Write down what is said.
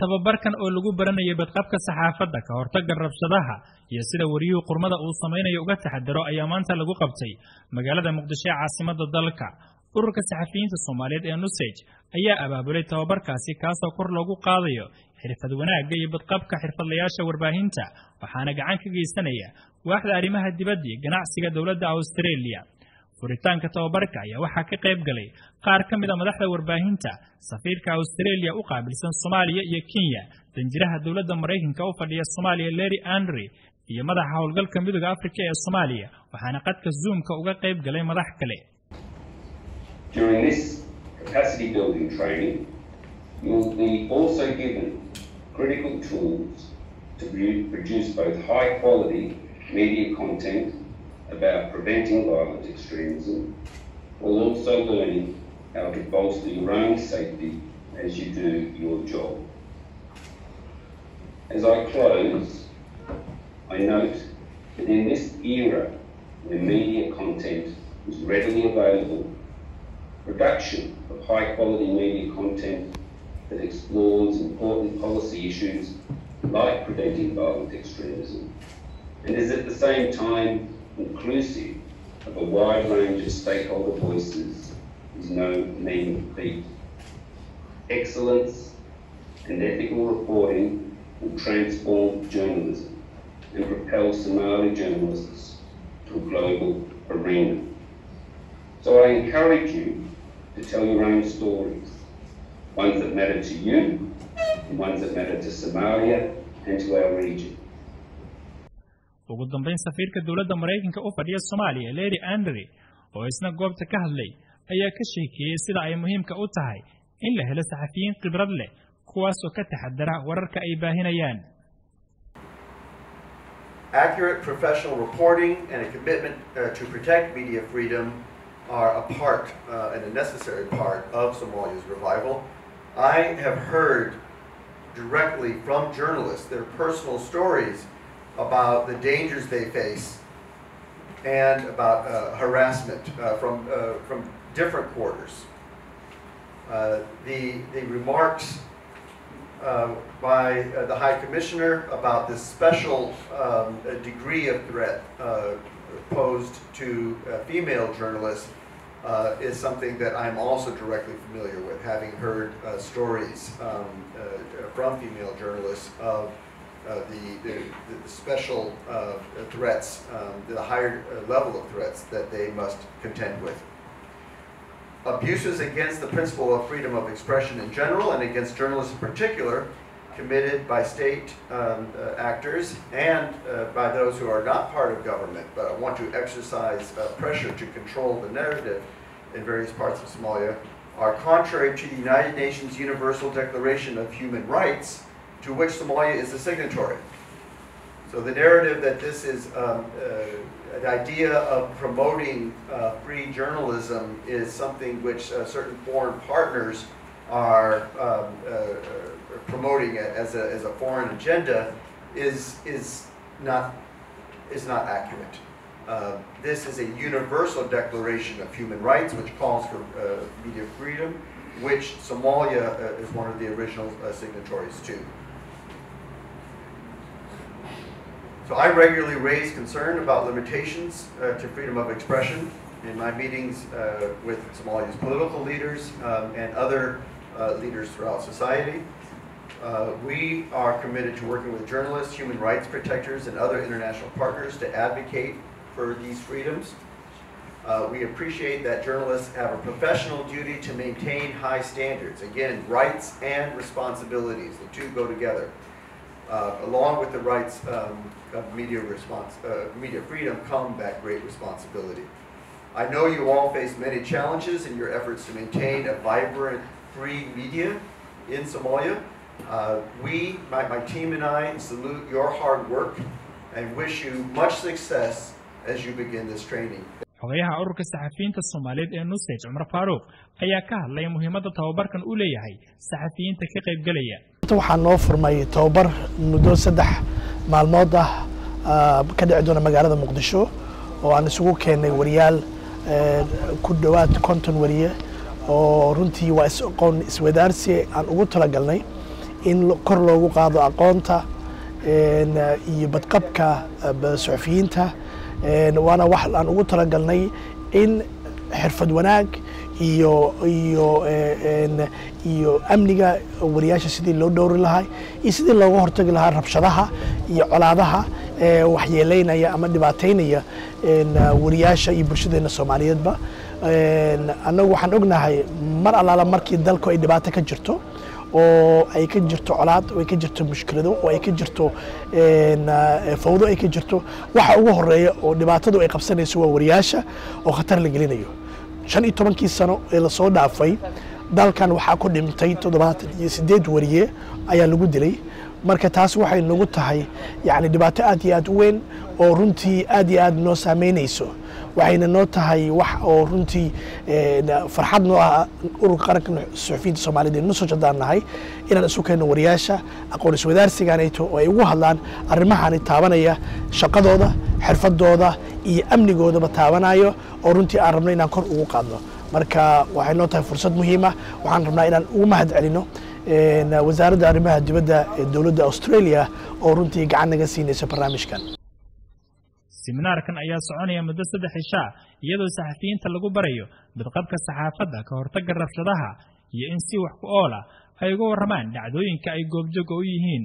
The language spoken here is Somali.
tababarkan oo lagu baranayay badqabka saxaafadda ka hortagga rabshadaha iyo sida wariyuhu qurmada uu samaynayo uga taxadaro ayaa maanta lagu qabtay. Magaalada muqdisho ee caasimadda dalka ururka saxafiyiinta soomaaliyeed ee nusej ayaa abaabulay tababarkaasi kaasoo kor loogu qaadayo xirfad wanaagga iyo badqabka xirfadlayaasha warbaahinta waxaana gacan ka geysanaya waaxda arrimaha dibadda iyo ganacsiga dowladda australia furitaanka tababarka ayaa waxaa ka qayb galay. Qaar ka mid a madaxda warbaahinta safiirka australia u qaabilsan soomaaliya iyo kenya danjiraha dowladda maraykanka u fadhiya soomaaliya larry andry iyo madaxa howlgalka midooda afrika ee soomaaliya waxaana qadka zoomka uga qayb galay madax kale About preventing violent extremism, while also learning how to bolster your own safety as you do your job. As I close, I note that in this era where media content is readily available, production of high quality media content that explores important policy issues like preventing violent extremism and is at the same time inclusive of a wide range of stakeholder voices is no mean feat. Excellence and ethical reporting will transform journalism and propel Somali journalists to a global arena. So I encourage you to tell your own stories, ones that matter to you, and ones that matter to Somalia and to our region. Ugu dambayn safiirka dowladda maraykanka u fadhiya soomaaliya larry andry oo isna goobta ka hadlay ayaa ka sheekeeyey sida ay muhiimka u tahay in la helo saxafiyiin khibrad leh kuwaasoo ka taxadara wararka ay baahinayaan. Uh, uh, directly from journalists their personal stories about the dangers they face and about uh, harassment uh, from, uh, from different quarters. Uh, the, the remarks uh, by uh, the High Commissioner about this special um, degree of threat posed to female journalists is something that I'm also directly familiar with, having heard stories um, from female journalists of uh, the, the, the special uh, threats, um, the higher uh, level of threats that they must contend with. Abuses against the principle of freedom of expression in general and against journalists in particular committed by state um, uh, actors and uh, by those who are not part of government but want to exercise uh, pressure to control the narrative in various parts of Somalia are contrary to the United Nations Universal Declaration of Human Rights to which Somalia is a signatory. So the narrative that this is um, uh, an idea of promoting uh, free journalism is something which uh, certain foreign partners are um, uh, promoting it as a, as a foreign agenda is, is, not, is not accurate. Uh, this is a universal declaration of human rights which calls for uh, media freedom, which Somalia uh, is one of the original uh, signatories to. So I regularly raise concern about limitations uh, to freedom of expression in my meetings uh, with Somalia's political leaders um, and other uh, leaders throughout society. Uh, we are committed to working with journalists, human rights protectors, and other international partners to advocate for these freedoms. Uh, we appreciate that journalists have a professional duty to maintain high standards. Again, rights and responsibilities, the two go together. Uh, along with the rights um, of media, response, uh, media freedom come that great responsibility. I know you all face many challenges in your efforts to maintain a vibrant, free media in Somalia. Uh, we, my, my team and I, salute your hard work and wish you much success as you begin this training. xogayaha ururka saxafiyiinta soomaaliyeed ee nusej cumar faaruuq ayaa ka hadlay muhiimadda tababarkan u leeyahay saxafiyiinta ka qaybgelaya waxaa noo furmay tababar muddo saddex maalmood ah ka dhici doona magaalada muqdisho oo aan isugu keennay wariyaal ku dhowaad konton wariye oo runtii waa is-aqoon iswadaarsi aan ugu talagalnay in kor loogu qaado aqoonta iyo badqabka suxufiyiinta. Waana wax aan ugu talagalnay in xirfad wanaag iyo iyo iyo amniga wariyaasha sidii loo dhowri lahaa iyo sidii looga hortagi lahaa rabshadaha iyo colaadaha waxyeeleynaya ama dhibaateynaya wariyaasha iyo bulshadeena soomaaliyeedba. Annagu waxaan ognahay mar allaala markii dalku ay dhibaato ka jirto oo ay ka jirto colaad oo ay ka jirto mushkilado oo ay ka jirto fawdo ay ka jirto waxa ugu horreeya oo dhibaatadu ay qabsanayso waa wariyaasha oo khatar la gelinayo shan iyo tobankii sano ee la soo dhaafay dalkan waxaa ku dhintay toddobaatan iyo sideed wariye ayaa lagu dilay. Marka taas waxay nagu tahay yani dhibaato aad iyo aad u weyn oo runtii aad iyo aad noo saameynayso. Waxayna noo tahay wax oo runtii farxad noo ah ururka qaranka suxufiyiinta soomaaliyed ee nusoj haddaan nahay inaan isu keenno wariyaasha aqoon iswadaarsigaanayto oo ay ugu hadlaan arrimahaani taabanaya shaqadooda xirfadooda iyo amnigoodaba taabanayo oo runtii aan rabno inaan kor ugu qaadno. Marka waxay noo tahay fursad muhiima waxaan rabnaa inaan ugu mahad celino wasaaradda arrimaha dibadda ee dowladda australia oo runtii gacan naga siinaysa barnaamijkan. Siminaarkan ayaa soconaya muddo saddex cishaa iyadoo saxafiyiinta lagu barayo badqabka saxaafadda ka hortagga rabshadaha iyo in si wax ku oola ay uga warramaan dhacdooyinka ay goobjooga u yihiin